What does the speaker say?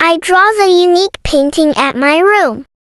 I draw the unique painting at my room.